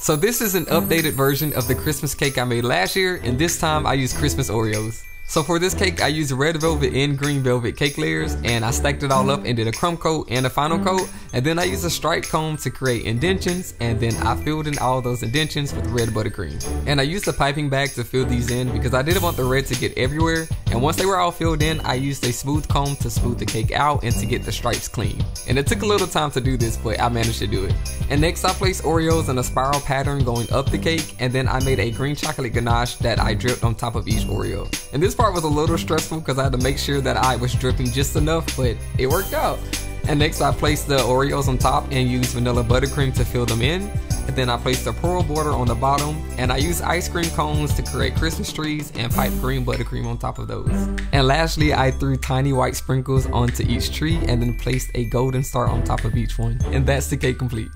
So this is an updated version of the Christmas cake I made last year, and this time I used Christmas Oreos. So for this cake, I used red velvet and green velvet cake layers, and I stacked it all up and did a crumb coat and a final coat, and then I used a stripe comb to create indentions, and then I filled in all those indentions with red buttercream. And I used a piping bag to fill these in because I didn't want the red to get everywhere, and once they were all filled in, I used a smooth comb to smooth the cake out and to get the stripes clean. And it took a little time to do this, but I managed to do it. And next I placed Oreos in a spiral pattern going up the cake, and then I made a green chocolate ganache that I dripped on top of each Oreo. And this part was a little stressful because I had to make sure that I was dripping just enough, but it worked out. And next I placed the Oreos on top and used vanilla buttercream to fill them in. And then I placed a pearl border on the bottom and I used ice cream cones to create Christmas trees and pipe green buttercream on top of those. And lastly, I threw tiny white sprinkles onto each tree and then placed a golden star on top of each one. And that's the cake complete.